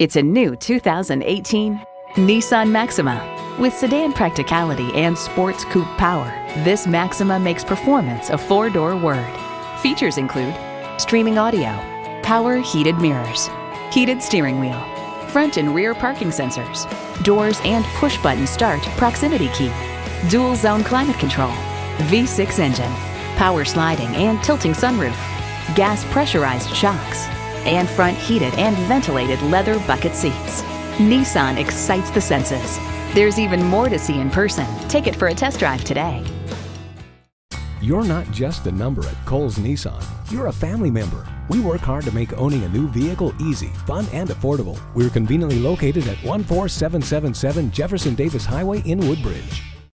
It's a new 2018 Nissan Maxima. With sedan practicality and sports coupe power, this Maxima makes performance a four-door word. Features include streaming audio, power heated mirrors, heated steering wheel, front and rear parking sensors, doors and push-button start proximity key, dual zone climate control, V6 engine, power sliding and tilting sunroof, gas pressurized shocks, and front heated and ventilated leather bucket seats. Nissan excites the senses. There's even more to see in person. Take it for a test drive today. You're not just a number at Cowles Nissan. You're a family member. We work hard to make owning a new vehicle easy, fun, and affordable. We're conveniently located at 14777 Jefferson Davis Highway in Woodbridge.